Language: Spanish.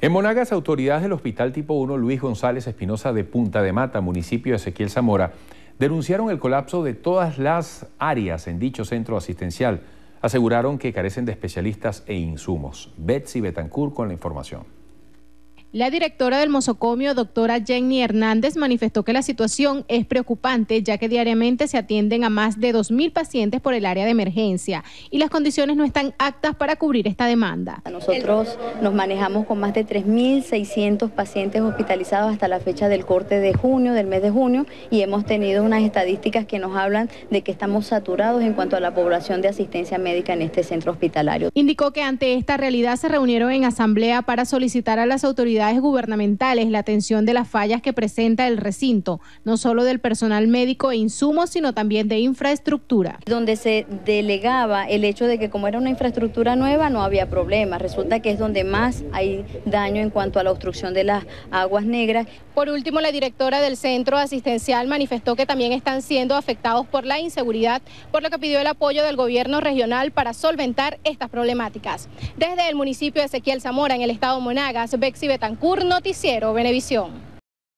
En Monagas, autoridades del Hospital Tipo 1 Luis González Espinosa de Punta de Mata, municipio de Ezequiel Zamora, denunciaron el colapso de todas las áreas en dicho centro asistencial. Aseguraron que carecen de especialistas e insumos. Betsy Betancourt con la información. La directora del mosocomio, doctora Jenny Hernández, manifestó que la situación es preocupante ya que diariamente se atienden a más de 2.000 pacientes por el área de emergencia y las condiciones no están aptas para cubrir esta demanda. Nosotros nos manejamos con más de 3.600 pacientes hospitalizados hasta la fecha del corte de junio, del mes de junio, y hemos tenido unas estadísticas que nos hablan de que estamos saturados en cuanto a la población de asistencia médica en este centro hospitalario. Indicó que ante esta realidad se reunieron en asamblea para solicitar a las autoridades gubernamentales la atención de las fallas que presenta el recinto, no solo del personal médico e insumos, sino también de infraestructura. Donde se delegaba el hecho de que como era una infraestructura nueva no había problema. Resulta que es donde más hay daño en cuanto a la obstrucción de las aguas negras. Por último, la directora del centro asistencial manifestó que también están siendo afectados por la inseguridad, por lo que pidió el apoyo del gobierno regional para solventar estas problemáticas. Desde el municipio de Ezequiel Zamora, en el estado Monagas, Bexi Betancourt, Noticiero Venevisión.